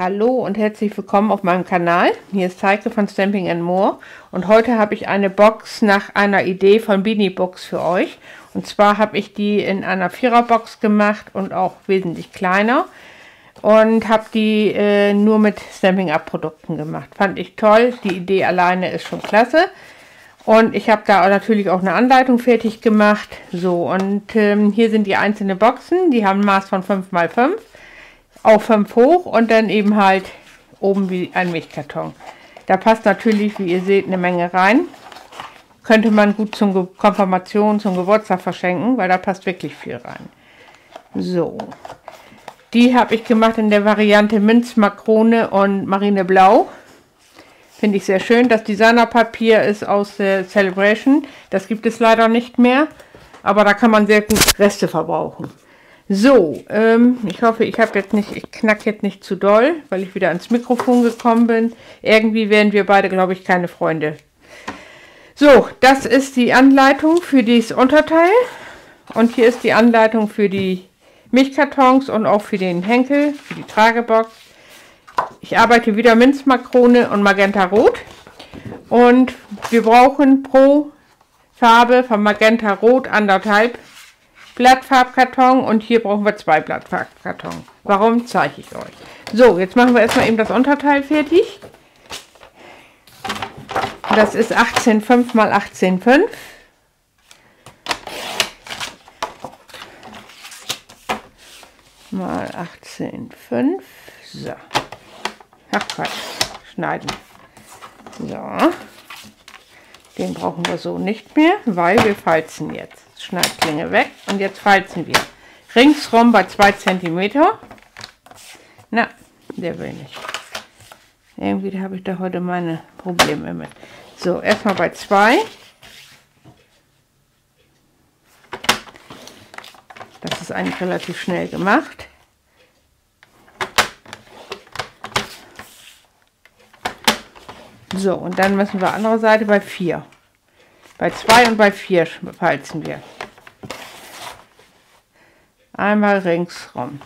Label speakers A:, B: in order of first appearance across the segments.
A: Hallo und herzlich willkommen auf meinem Kanal. Hier ist Heike von Stamping and More und heute habe ich eine Box nach einer Idee von Beanie Books für euch. Und zwar habe ich die in einer Viererbox gemacht und auch wesentlich kleiner und habe die äh, nur mit Stamping Up Produkten gemacht. Fand ich toll. Die Idee alleine ist schon klasse. Und ich habe da natürlich auch eine Anleitung fertig gemacht. So, und ähm, hier sind die einzelnen Boxen. Die haben Maß von 5 x 5 auf 5 hoch und dann eben halt oben wie ein Milchkarton. Da passt natürlich, wie ihr seht, eine Menge rein. Könnte man gut zum Konfirmation, zum Geburtstag verschenken, weil da passt wirklich viel rein. So, die habe ich gemacht in der Variante Minz, Makrone und Marineblau. Finde ich sehr schön. Das Designerpapier ist aus der Celebration. Das gibt es leider nicht mehr, aber da kann man sehr gut Reste verbrauchen. So, ähm, ich hoffe, ich habe jetzt nicht, ich knack jetzt nicht zu doll, weil ich wieder ans Mikrofon gekommen bin. Irgendwie werden wir beide, glaube ich, keine Freunde. So, das ist die Anleitung für dieses Unterteil. Und hier ist die Anleitung für die Milchkartons und auch für den Henkel, für die Tragebox. Ich arbeite wieder Minzmakrone und Magenta Rot. Und wir brauchen pro Farbe von Magenta Rot anderthalb Blattfarbkarton und hier brauchen wir zwei Blattfarbkarton. Warum, zeige ich euch. So, jetzt machen wir erstmal eben das Unterteil fertig. Das ist 18,5 x 18,5. mal 18,5. So. Ach Quatsch. Schneiden. So. Den brauchen wir so nicht mehr, weil wir falzen jetzt. Schneidklinge weg und jetzt falzen wir. Ringsrum bei 2 cm. Na, der will nicht. Irgendwie habe ich da heute meine Probleme mit. So, erstmal bei 2. Das ist eigentlich relativ schnell gemacht. So, und dann müssen wir andere Seite bei 4. Bei 2 und bei 4 falzen wir. Einmal ringsrum.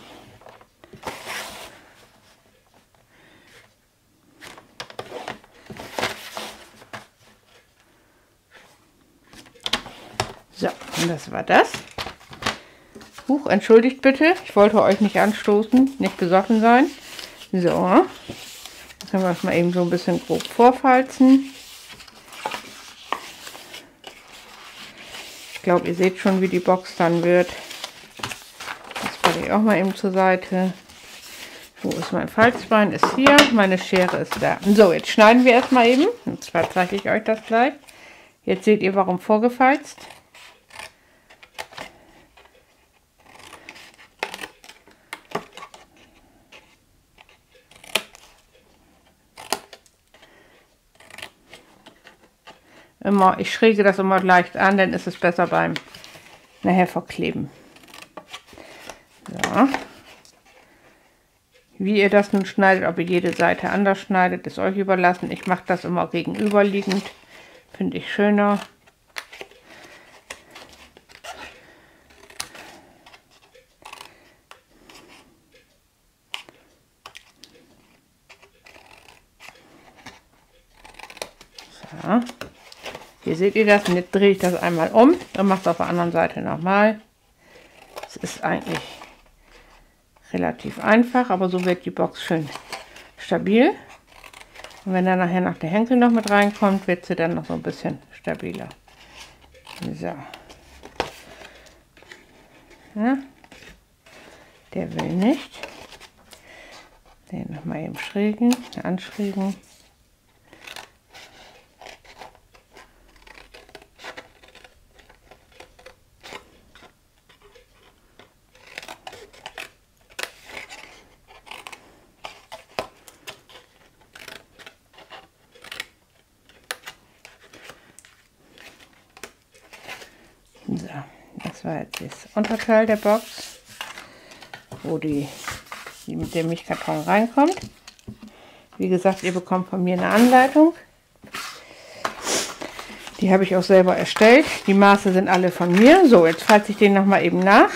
A: So, und das war das. Huch, entschuldigt bitte. Ich wollte euch nicht anstoßen, nicht besoffen sein. So, jetzt können wir es mal eben so ein bisschen grob vorfalzen. Glaube, ihr seht schon, wie die Box dann wird. Das packe ich auch mal eben zur Seite. Wo ist mein Falzbein? Ist hier. Meine Schere ist da. So, jetzt schneiden wir erstmal eben. Und zwar zeige ich euch das gleich. Jetzt seht ihr, warum vorgefalzt. Immer, ich schräge das immer leicht an, dann ist es besser beim nachher verkleben. So. Wie ihr das nun schneidet, ob ihr jede Seite anders schneidet, ist euch überlassen. Ich mache das immer gegenüberliegend, finde ich schöner. So. Hier seht ihr das und jetzt drehe ich das einmal um und mache es auf der anderen Seite nochmal. Es ist eigentlich relativ einfach, aber so wird die Box schön stabil. Und wenn dann nachher noch der Henkel noch mit reinkommt, wird sie dann noch so ein bisschen stabiler. So. Ja. Der will nicht. Den nochmal eben schrägen, anschrägen. Teil der Box, wo die, die mit dem Milchkarton reinkommt. Wie gesagt, ihr bekommt von mir eine Anleitung. Die habe ich auch selber erstellt. Die Maße sind alle von mir. So, jetzt falte ich den nochmal eben nach.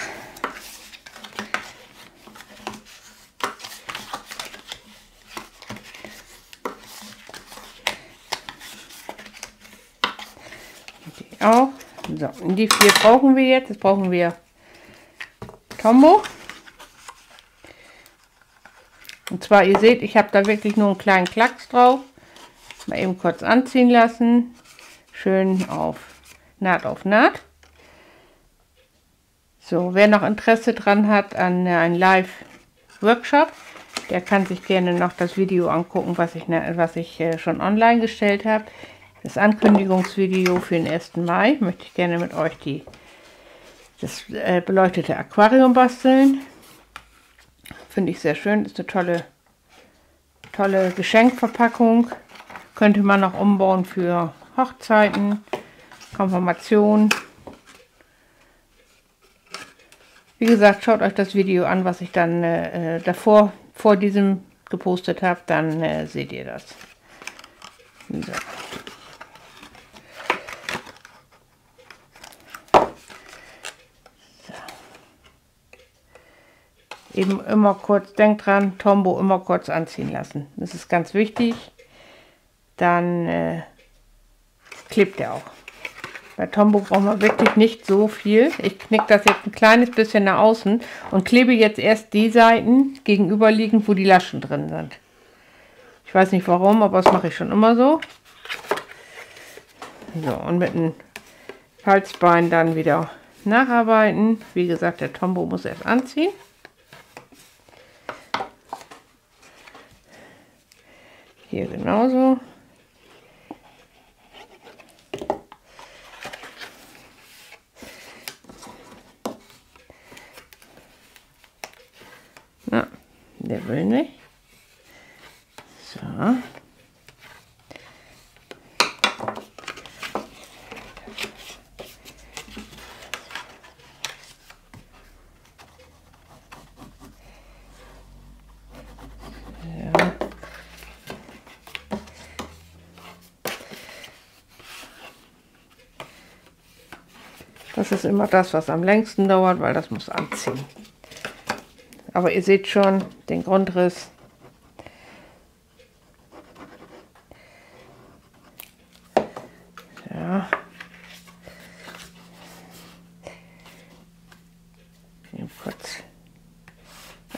A: Die auch. So, die vier brauchen wir jetzt. Jetzt brauchen wir Tombo. Und zwar, ihr seht, ich habe da wirklich nur einen kleinen Klacks drauf. Mal eben kurz anziehen lassen. Schön auf Naht auf Naht. So, wer noch Interesse dran hat an äh, einem Live-Workshop, der kann sich gerne noch das Video angucken, was ich, ne, was ich äh, schon online gestellt habe. Das Ankündigungsvideo für den 1. Mai möchte ich gerne mit euch die, das äh, beleuchtete Aquarium basteln. Finde ich sehr schön. Ist eine tolle, tolle Geschenkverpackung. Könnte man noch umbauen für Hochzeiten, Konfirmation. Wie gesagt, schaut euch das Video an, was ich dann äh, davor vor diesem gepostet habe, dann äh, seht ihr das. So. Eben immer kurz, denkt dran, Tombo immer kurz anziehen lassen. Das ist ganz wichtig. Dann äh, klebt er auch. Bei Tombow brauchen wir wirklich nicht so viel. Ich knicke das jetzt ein kleines bisschen nach außen und klebe jetzt erst die Seiten gegenüberliegend, wo die Laschen drin sind. Ich weiß nicht warum, aber das mache ich schon immer so. So, und mit dem Halsbein dann wieder nacharbeiten. Wie gesagt, der Tombo muss erst anziehen. Hier genauso. Der will nicht. So. Das ist immer das, was am längsten dauert, weil das muss anziehen. Aber ihr seht schon den Grundriss. Ja. Eben kurz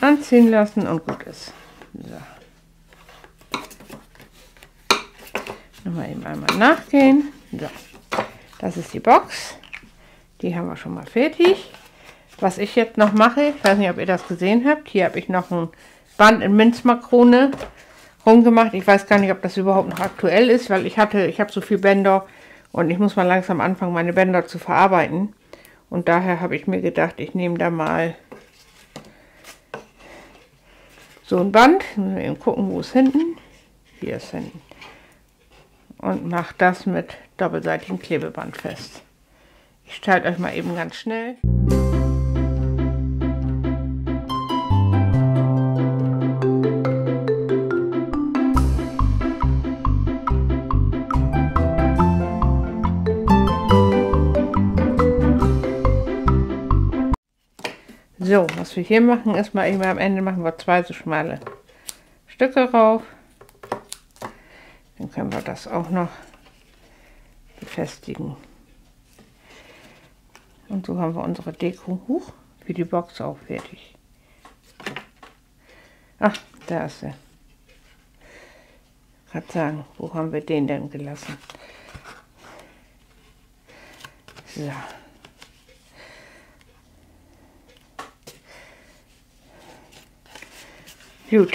A: anziehen lassen und gut ist. So. Nochmal eben einmal nachgehen. So. Das ist die Box. Die haben wir schon mal fertig. Was ich jetzt noch mache, ich weiß nicht, ob ihr das gesehen habt, hier habe ich noch ein Band in Minzmakrone rumgemacht. Ich weiß gar nicht, ob das überhaupt noch aktuell ist, weil ich hatte, ich habe so viel Bänder und ich muss mal langsam anfangen, meine Bänder zu verarbeiten. Und daher habe ich mir gedacht, ich nehme da mal so ein Band. Müssen eben gucken, wo es hinten. Hier ist hinten. Und mache das mit doppelseitigem Klebeband fest. Ich stelle euch mal eben ganz schnell. So, was wir hier machen, ist mal eben am Ende machen wir zwei so schmale Stücke rauf. Dann können wir das auch noch befestigen. Und so haben wir unsere Deko hoch für die Box auch fertig. Ach, da ist sie. Gerade sagen, wo haben wir den denn gelassen? So. Gut.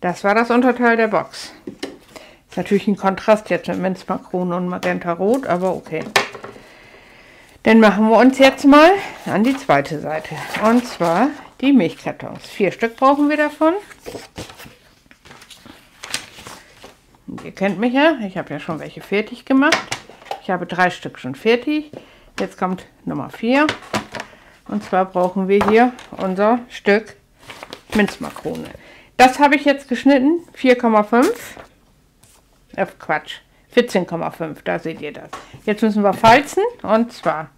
A: Das war das Unterteil der Box. Ist natürlich ein Kontrast jetzt mit Minzmakrone und Magenta Rot, aber okay. Dann machen wir uns jetzt mal an die zweite Seite. Und zwar die Milchkartons. Vier Stück brauchen wir davon. Und ihr kennt mich ja, ich habe ja schon welche fertig gemacht. Ich habe drei Stück schon fertig. Jetzt kommt Nummer vier. Und zwar brauchen wir hier unser Stück Minzmakrone. Das habe ich jetzt geschnitten, 4,5. Äh, Quatsch, 14,5, da seht ihr das. Jetzt müssen wir falzen und zwar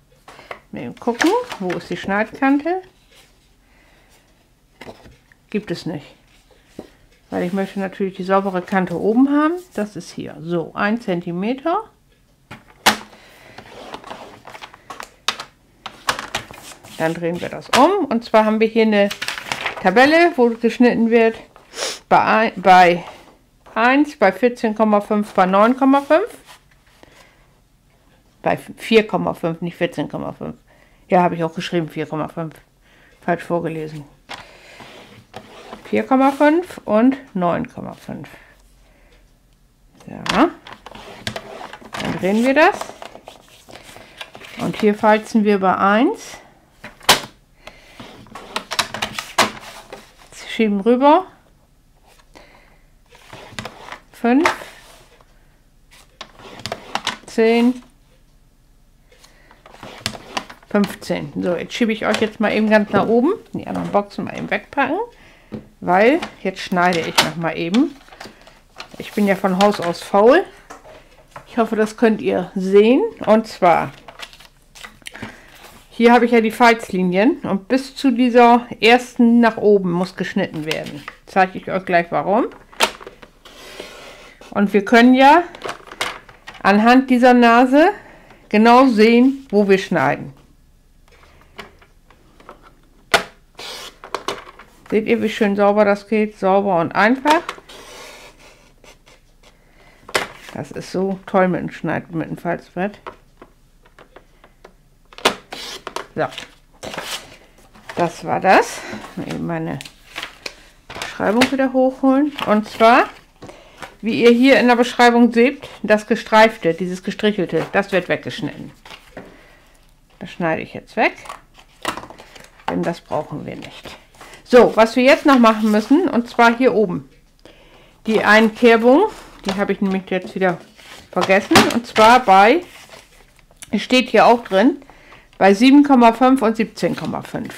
A: Mal gucken, wo ist die Schneidkante? Gibt es nicht. Weil ich möchte natürlich die saubere Kante oben haben. Das ist hier. So, 1 cm. Dann drehen wir das um. Und zwar haben wir hier eine Tabelle, wo geschnitten wird bei 1, bei 14,5, bei 9,5. Bei 4,5, nicht 14,5. Ja, habe ich auch geschrieben, 4,5. Falsch vorgelesen. 4,5 und 9,5. Ja. Dann drehen wir das. Und hier falzen wir bei 1. Schieben rüber. 5. 10. 15. So, jetzt schiebe ich euch jetzt mal eben ganz nach oben. Die anderen Boxen mal eben wegpacken. Weil, jetzt schneide ich noch mal eben. Ich bin ja von Haus aus faul. Ich hoffe, das könnt ihr sehen. Und zwar, hier habe ich ja die Falzlinien und bis zu dieser ersten nach oben muss geschnitten werden. Zeige ich euch gleich warum. Und wir können ja anhand dieser Nase genau sehen, wo wir schneiden. Seht ihr, wie schön sauber das geht? Sauber und einfach. Das ist so toll mit dem Schneid, mit dem Falzbrett. So. Das war das. Eben meine Beschreibung wieder hochholen. Und zwar, wie ihr hier in der Beschreibung seht, das gestreifte, dieses gestrichelte, das wird weggeschnitten. Das schneide ich jetzt weg, denn das brauchen wir nicht. So, was wir jetzt noch machen müssen, und zwar hier oben, die Einkerbung, die habe ich nämlich jetzt wieder vergessen, und zwar bei, steht hier auch drin, bei 7,5 und 17,5.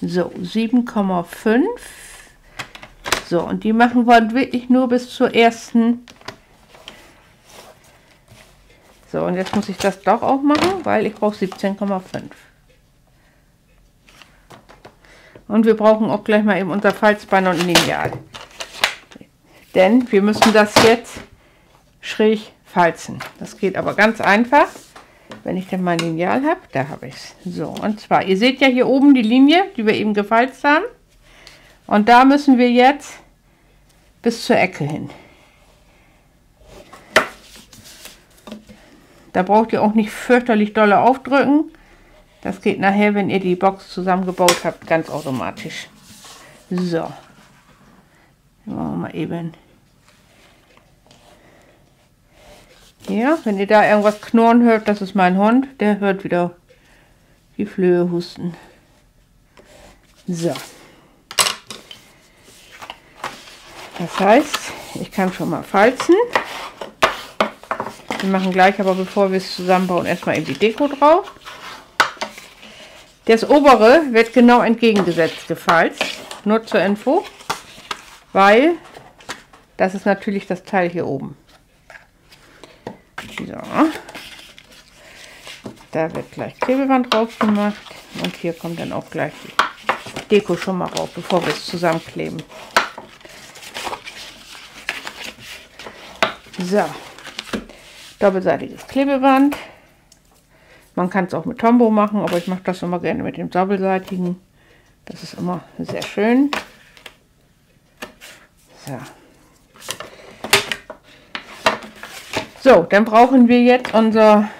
A: So, 7,5. So, und die machen wir wirklich nur bis zur ersten. So, und jetzt muss ich das doch auch machen, weil ich brauche 17,5. Und wir brauchen auch gleich mal eben unser Falzbein und Lineal. Denn wir müssen das jetzt schräg falzen. Das geht aber ganz einfach, wenn ich denn mein Lineal habe. Da habe ich es. So, und zwar, ihr seht ja hier oben die Linie, die wir eben gefalzt haben. Und da müssen wir jetzt bis zur Ecke hin. Da braucht ihr auch nicht fürchterlich dolle aufdrücken. Das geht nachher, wenn ihr die Box zusammengebaut habt, ganz automatisch. So. Machen wir mal eben. Hier, wenn ihr da irgendwas knurren hört, das ist mein Hund. Der hört wieder die Flöhe husten. So. Das heißt, ich kann schon mal falzen. Wir machen gleich aber, bevor wir es zusammenbauen, erstmal eben die Deko drauf. Das obere wird genau entgegengesetzt gefalzt, nur zur Info, weil das ist natürlich das Teil hier oben. So. Da wird gleich Klebeband drauf gemacht und hier kommt dann auch gleich die Deko schon mal rauf, bevor wir es zusammenkleben. So, doppelseitiges Klebeband. Man kann es auch mit Tombow machen, aber ich mache das immer gerne mit dem doppelseitigen. Das ist immer sehr schön. So. So, dann brauchen wir jetzt unser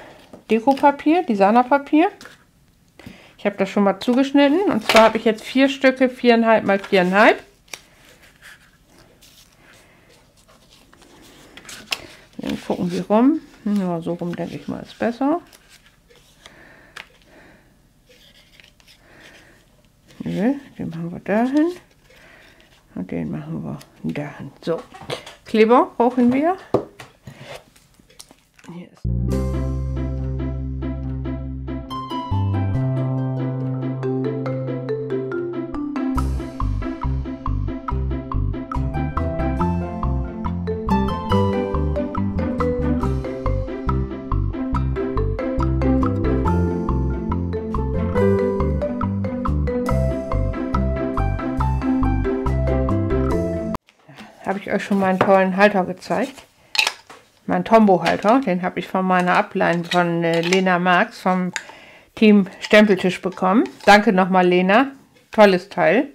A: Dekopapier, Designerpapier. Ich habe das schon mal zugeschnitten und zwar habe ich jetzt vier Stücke, viereinhalb mal viereinhalb. Dann gucken wir rum. Ja, so rum denke ich mal ist besser. Nö, den machen wir dahin. Und den machen wir dahin. So, Kleber brauchen wir. Euch schon meinen tollen Halter gezeigt. Mein Tombow-Halter, den habe ich von meiner Ablein von äh, Lena Marx vom Team Stempeltisch bekommen. Danke nochmal, Lena. Tolles Teil.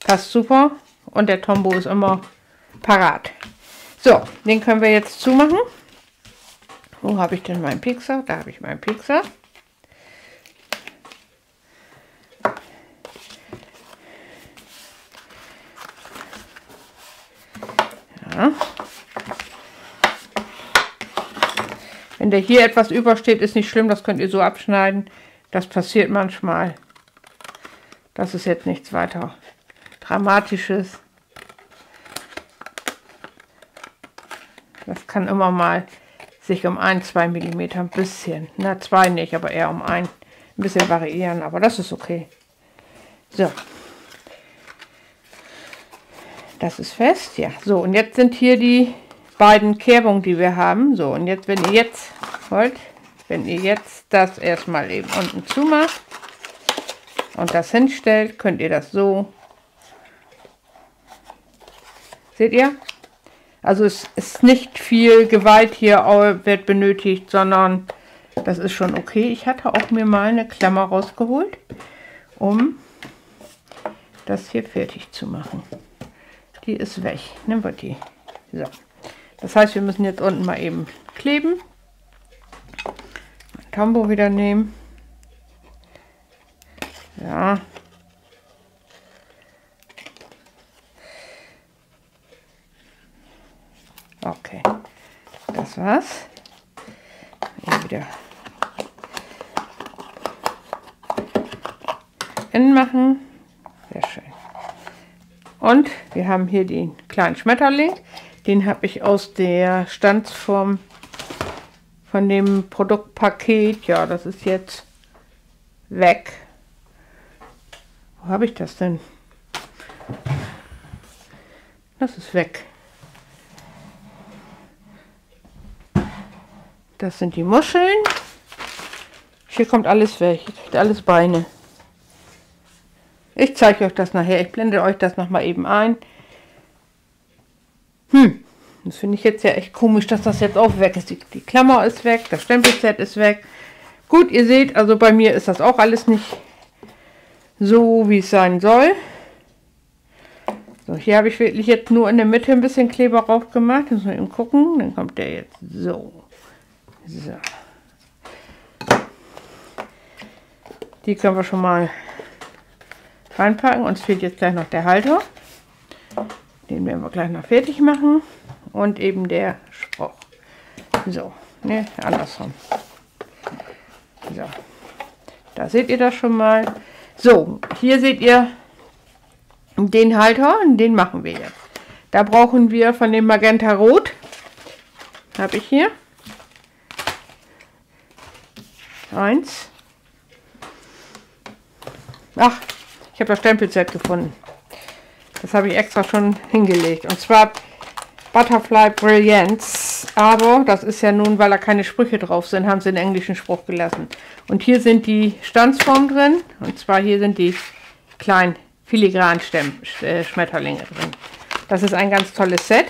A: Passt super. Und der Tombo ist immer parat. So, den können wir jetzt zumachen. Wo habe ich denn meinen Pixar? Da habe ich meinen Pixar. Wenn der hier etwas übersteht, ist nicht schlimm, das könnt ihr so abschneiden. Das passiert manchmal. Das ist jetzt nichts weiter Dramatisches. Das kann immer mal sich um ein, zwei Millimeter ein bisschen, na zwei nicht, aber eher um ein, ein bisschen variieren, aber das ist okay. So. Das ist fest, ja. So, und jetzt sind hier die beiden Kerbungen, die wir haben. So, und jetzt, wenn ihr jetzt wollt, wenn ihr jetzt das erstmal eben unten zumacht und das hinstellt, könnt ihr das so. Seht ihr? Also es ist nicht viel Gewalt hier wird benötigt, sondern das ist schon okay. Ich hatte auch mir mal eine Klammer rausgeholt, um das hier fertig zu machen. Die ist weg. Nehmen wir die. So. Das heißt, wir müssen jetzt unten mal eben kleben. Tambo wieder nehmen. Ja. Okay. Das war's. Hier wieder innen machen. Sehr schön. Und wir haben hier den kleinen Schmetterling. Den habe ich aus der Standsform von dem Produktpaket. Ja, das ist jetzt weg. Wo habe ich das denn? Das ist weg. Das sind die Muscheln. Hier kommt alles weg. Alles Beine. Ich zeige euch das nachher. Ich blende euch das nochmal eben ein. Hm, das finde ich jetzt ja echt komisch, dass das jetzt auch weg ist. Die, die Klammer ist weg, das Stempelset ist weg. Gut, ihr seht, also bei mir ist das auch alles nicht so, wie es sein soll. So, hier habe ich wirklich jetzt nur in der Mitte ein bisschen Kleber drauf gemacht. Müssen wir eben gucken. Dann kommt der jetzt so. So. Die können wir schon mal reinpacken. Uns fehlt jetzt gleich noch der Halter. Den werden wir gleich noch fertig machen. Und eben der Spruch. So, ne, andersrum. So, da seht ihr das schon mal. So, hier seht ihr den Halter, den machen wir jetzt. Da brauchen wir von dem Magenta Rot, habe ich hier, eins. Ach, ich habe das Stempelset gefunden. Das habe ich extra schon hingelegt. Und zwar Butterfly Brilliance. Aber das ist ja nun, weil da keine Sprüche drauf sind, haben sie den englischen Spruch gelassen. Und hier sind die Stanzformen drin. Und zwar hier sind die kleinen filigranen äh, Schmetterlinge drin. Das ist ein ganz tolles Set.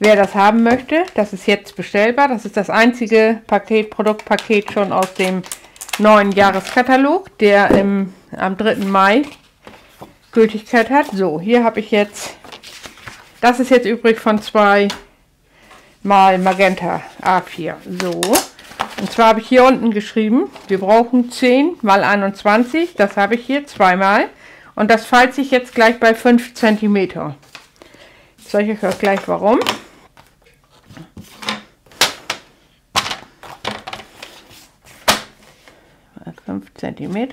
A: Wer das haben möchte, das ist jetzt bestellbar. Das ist das einzige Paket, Produktpaket schon aus dem neuen Jahreskatalog, der im, am 3. Mai Gültigkeit hat. So, hier habe ich jetzt, das ist jetzt übrig von zwei mal Magenta A4. So, und zwar habe ich hier unten geschrieben, wir brauchen 10 mal 21, das habe ich hier zweimal. Und das fallt sich jetzt gleich bei 5 cm. Ich zeige euch auch gleich warum. Mal 5 cm.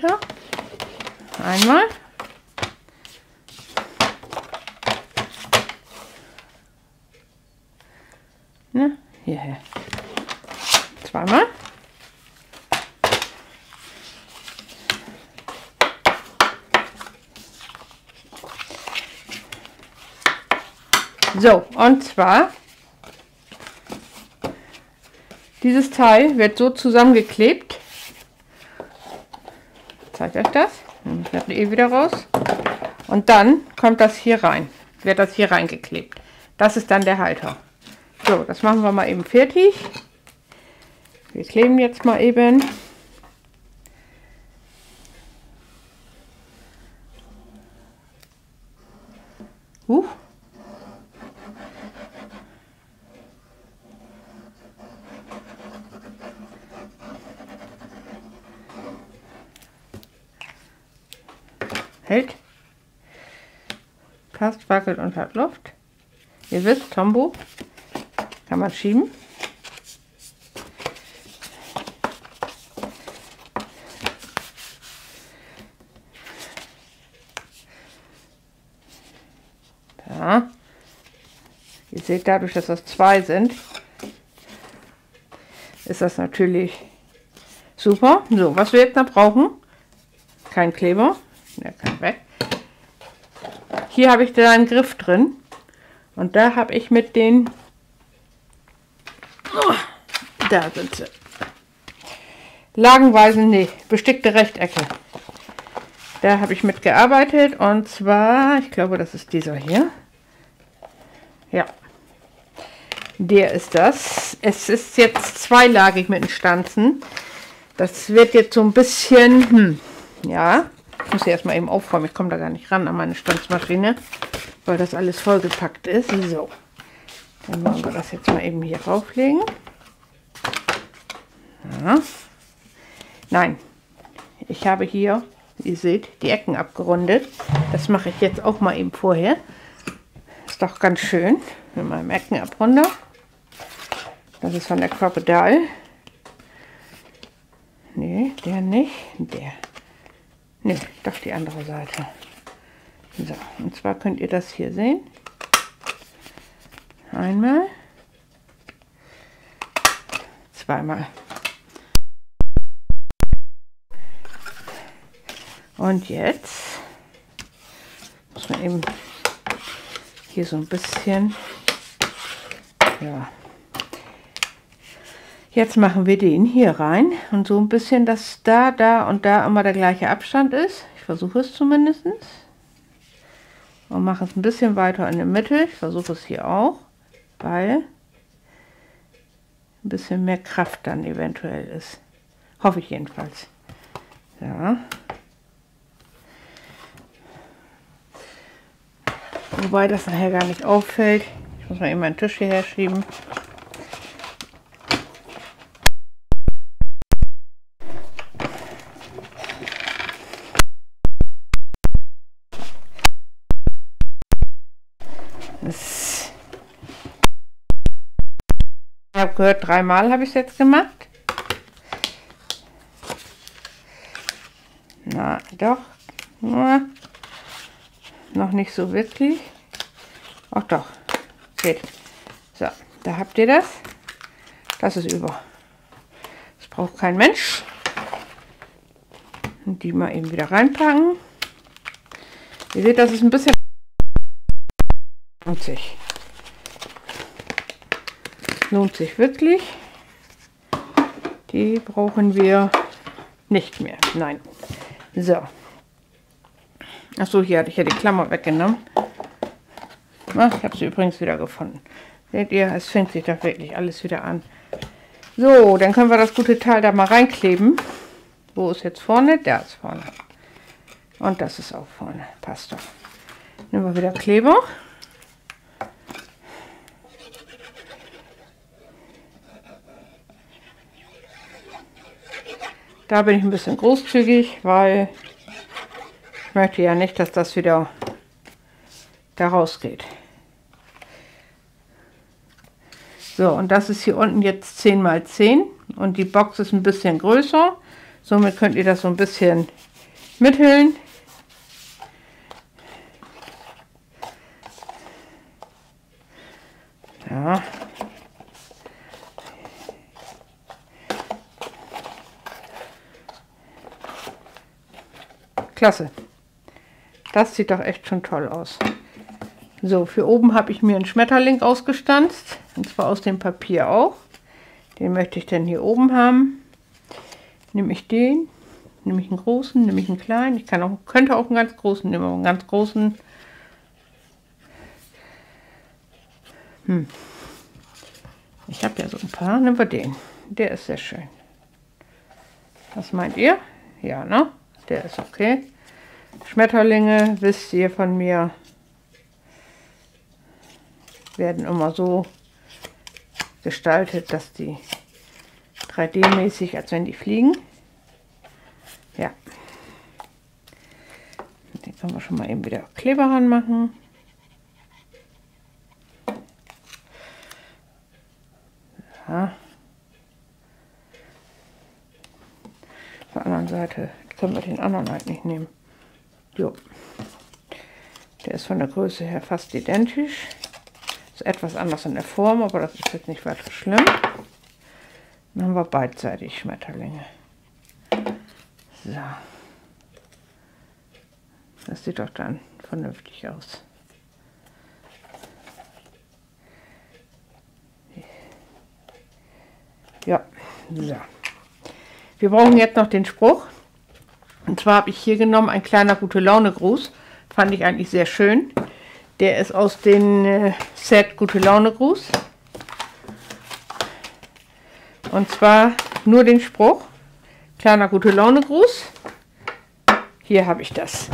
A: Einmal. Ne? Hierher. Zweimal. So, und zwar, dieses Teil wird so zusammengeklebt. Euch das. Dann das eh wieder raus. Und dann kommt das hier rein. Wird das hier reingeklebt. Das ist dann der Halter. So, das machen wir mal eben fertig. Wir kleben jetzt mal eben. Huch. Hält. Wackelt und hat Luft. Ihr wisst, Tombo kann man schieben. Ja. Ihr seht dadurch, dass das zwei sind, ist das natürlich super. So, was wir jetzt noch brauchen, kein Kleber. Hier habe ich da einen Griff drin und da habe ich mit den, oh, da sind sie, lagenweisen, nee, bestickte Rechtecke. Da habe ich mitgearbeitet und zwar, ich glaube, das ist dieser hier. Ja, der ist das. Es ist jetzt zweilagig mit den Stanzen. Das wird jetzt so ein bisschen, hm, ja, ich muss sie erstmal eben aufräumen. Ich komme da gar nicht ran an meine Stanzmaschine, weil das alles vollgepackt ist. So, dann wollen wir das jetzt mal eben hier rauflegen. Ja. Nein, ich habe hier Ihr seht, die Ecken abgerundet. Das mache ich jetzt auch mal eben vorher. Ist doch ganz schön mit meinem Eckenabrunder. Das ist von der Crocodile. Nee, der nicht. Der. Nee, doch die andere Seite. So, und zwar könnt ihr das hier sehen. Einmal. Zweimal. Und jetzt muss man eben hier so ein bisschen, ja, jetzt machen wir den hier rein und so ein bisschen, dass da, da und da immer der gleiche Abstand ist. Ich versuche es zumindest. Und mache es ein bisschen weiter in der Mitte. Ich versuche es hier auch, weil ein bisschen mehr Kraft dann eventuell ist. Hoffe ich jedenfalls. Ja. Wobei das nachher gar nicht auffällt. Ich muss mal eben meinen Tisch hierher schieben. Ich habe gehört, dreimal habe ich es jetzt gemacht. Na, doch. Na, noch nicht so wirklich. Ach doch, geht. So, da habt ihr das. Das ist über. Das braucht kein Mensch. Und die mal eben wieder reinpacken. Ihr seht, das ist ein bisschen lohnt sich. Lohnt sich wirklich. Die brauchen wir nicht mehr. Nein. So. Achso, hier hatte ich ja die Klammer weggenommen. Na, ich habe sie übrigens wieder gefunden. Seht ihr, es fängt sich da wirklich alles wieder an. So, dann können wir das gute Teil da mal reinkleben. Wo ist jetzt vorne? Der ist vorne. Und das ist auch vorne. Passt doch. Nehmen wir wieder Kleber. Da bin ich ein bisschen großzügig, weil ich möchte ja nicht, dass das wieder da rausgeht. So, und das ist hier unten jetzt 10 mal 10 und die Box ist ein bisschen größer. Somit könnt ihr das so ein bisschen mithüllen. Ja. Klasse. Das sieht doch echt schon toll aus. So, für oben habe ich mir einen Schmetterling ausgestanzt. Und zwar aus dem Papier auch. Den möchte ich dann hier oben haben. Nehme ich den. Nehme ich einen großen, nehme ich einen kleinen. Ich kann auch, könnte auch einen ganz großen nehmen, einen ganz großen. Hm. Ich habe ja so ein paar. Nehmen wir den. Der ist sehr schön. Was meint ihr? Ja, ne? Der ist okay. Schmetterlinge wisst ihr von mir. werden immer so gestaltet, dass die 3D-mäßig, als wenn die fliegen. Ja. Den können wir schon mal eben wieder Kleber ranmachen. Ja. Auf der anderen Seite können wir den anderen halt nicht nehmen. Jo. Der ist von der Größe her fast identisch. Ist etwas anders in der Form, aber das ist jetzt nicht weiter schlimm. Dann haben wir beidseitig Schmetterlinge. So. Das sieht doch dann vernünftig aus. Ja, so. Wir brauchen jetzt noch den Spruch. Und zwar habe ich hier genommen ein kleiner gute Laune Gruß. Fand ich eigentlich sehr schön. Der ist aus dem äh, Set Gute Laune Gruß. Und zwar nur den Spruch. Kleiner gute Laune Gruß. Hier habe ich das.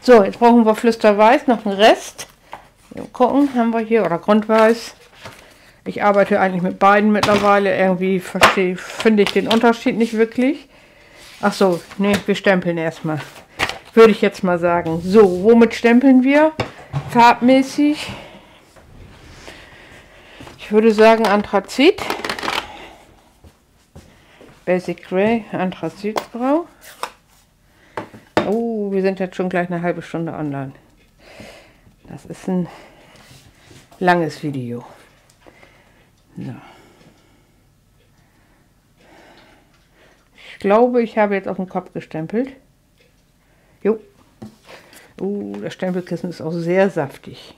A: So, jetzt brauchen wir Flüsterweiß, noch einen Rest. Mal gucken, haben wir hier, oder Grundweiß. Ich arbeite eigentlich mit beiden mittlerweile. Irgendwie finde ich den Unterschied nicht wirklich. Ach so, nee, wir stempeln erstmal. Würde ich jetzt mal sagen. So, womit stempeln wir? Farbmäßig. Ich würde sagen Anthrazit. Basic Gray, Anthrazitgrau. Oh, wir sind jetzt schon gleich eine halbe Stunde online. Das ist ein langes Video. So. Ich glaube, ich habe jetzt auf den Kopf gestempelt. Jo. Uh, das Stempelkissen ist auch sehr saftig.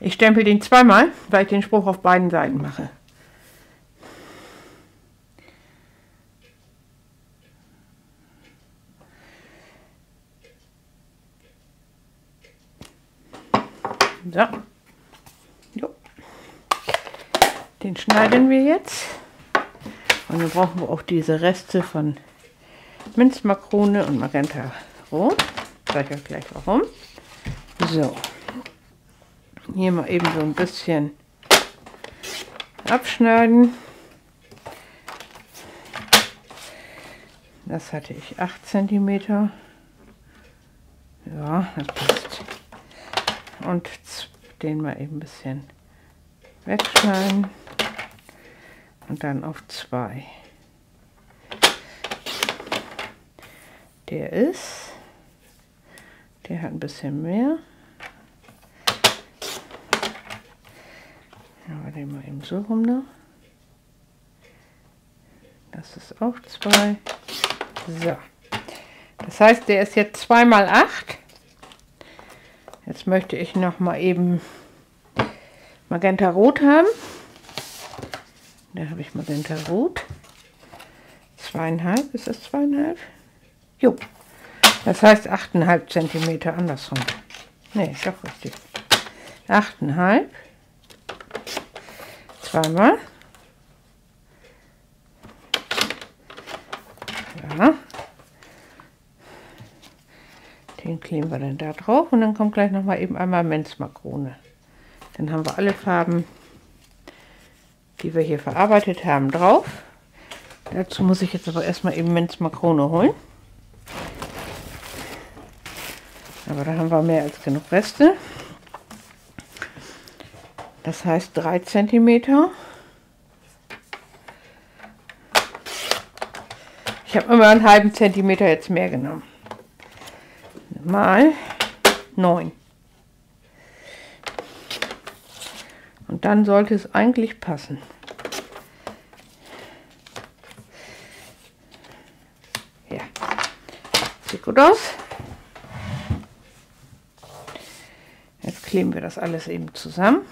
A: Ich stempel den zweimal, weil ich den Spruch auf beiden Seiten mache. So. Jo. Den schneiden wir jetzt. Und dann brauchen wir auch diese Reste von Minzmakrone und Magenta Rot. Ich zeige euch gleich warum. So. Hier mal eben so ein bisschen abschneiden. Das hatte ich 8 cm. Ja, das passt. Und den mal eben ein bisschen wegschneiden und dann auf zwei. Der ist, der hat ein bisschen mehr. Aber den mal eben so rum noch. Das ist auch zwei. So. Das heißt, der ist jetzt 2 mal 8. Jetzt möchte ich noch mal eben Magenta Rot haben. Da habe ich Magenta Rot. Zweieinhalb, ist das zweieinhalb? Jo. Das heißt 8,5 cm andersrum. Ne, ist doch richtig. 8,5. Zweimal. Ja. Den kleben wir dann da drauf und dann kommt gleich noch mal eben einmal Minzmakrone. Dann haben wir alle Farben, die wir hier verarbeitet haben, drauf. Dazu muss ich jetzt aber erstmal eben Minzmakrone holen. Aber da haben wir mehr als genug Reste. Das heißt 3 cm. Ich habe immer einen halben Zentimeter jetzt mehr genommen. Mal 9. Und dann sollte es eigentlich passen. Ja, sieht gut aus. Jetzt kleben wir das alles eben zusammen.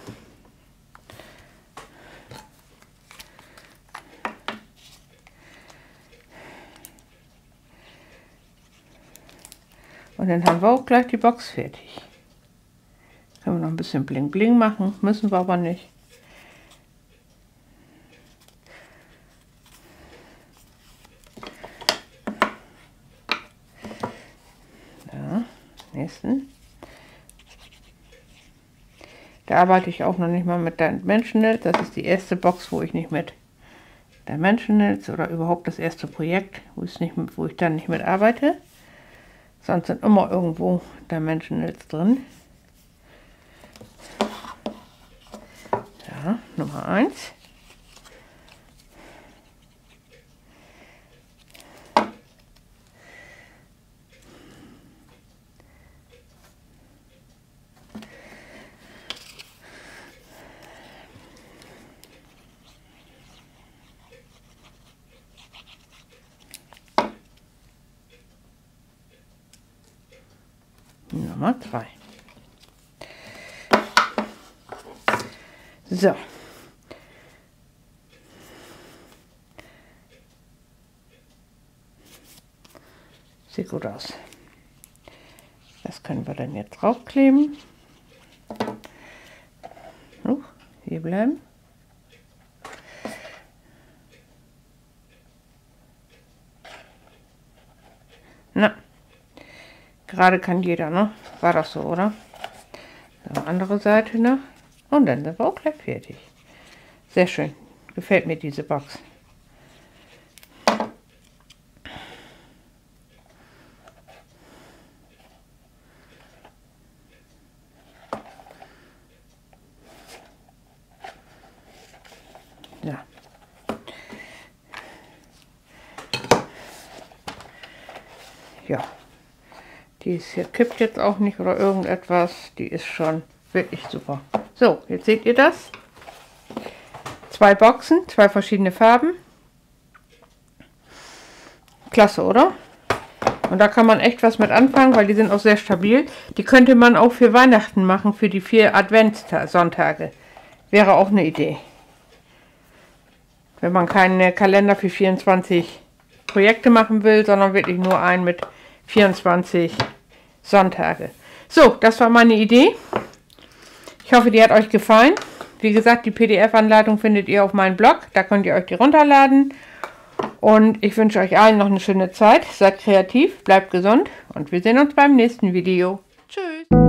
A: Und dann haben wir auch gleich die Box fertig. Wir noch ein bisschen Bling Bling machen, müssen wir aber nicht. Ja, nächsten. Da arbeite ich auch noch nicht mal mit Dimensionals. Das ist die erste Box, wo ich nicht mit Dimensionals oder überhaupt das erste Projekt, wo ich, nicht, wo ich dann nicht mit arbeite. Sonst sind immer irgendwo Dimensionals drin. Ja, Nummer 1. Nummer 2. So. Sieht gut aus. Das können wir dann jetzt draufkleben. Uh, hier bleiben. Na, gerade kann jeder, ne? War das so, oder? So, andere Seite noch. Und dann sind wir auch gleich fertig. Sehr schön. Gefällt mir diese Box. Ja. Ja. Die ist hier kippt jetzt auch nicht oder irgendetwas. Die ist schon wirklich super. So, jetzt seht ihr das. Zwei Boxen, zwei verschiedene Farben. Klasse, oder? Und da kann man echt was mit anfangen, weil die sind auch sehr stabil. Die könnte man auch für Weihnachten machen, für die vier Adventssonntage. Wäre auch eine Idee. Wenn man keinen Kalender für 24 Projekte machen will, sondern wirklich nur einen mit 24 Sonntage. So, das war meine Idee. Ich hoffe, die hat euch gefallen. Wie gesagt, die PDF-Anleitung findet ihr auf meinem Blog. Da könnt ihr euch die runterladen. Und ich wünsche euch allen noch eine schöne Zeit. Seid kreativ, bleibt gesund und wir sehen uns beim nächsten Video. Tschüss.